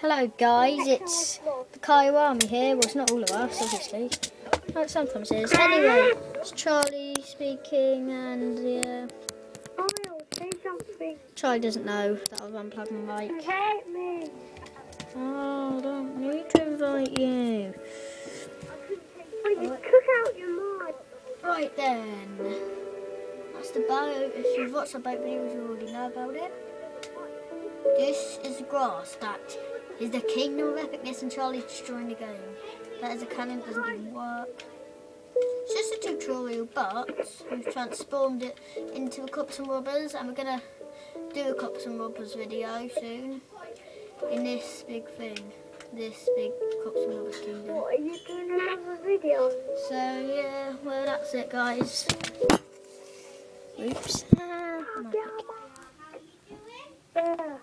Hello guys, it's the Army here. Well, it's not all of us, obviously. Oh, it sometimes is. Anyway, it's Charlie speaking and yeah. Kyle, say something. Charlie doesn't know that I've unplugged my mic. Hit me. Oh, I don't need to invite you. Wait, you took out your mic. Right then. That's the boat. If you've watched our boat videos, you already know about it. This is the grass that is the kingdom of epicness and Charlie's destroying the game. That is a cannon, doesn't even work. It's just a tutorial, but we've transformed it into a Cops and Robbers and we're gonna do a Cops and Robbers video soon in this big thing. This big Cops and Robbers kingdom. What, are you doing another video? So yeah, well that's it guys. Oops. Ah,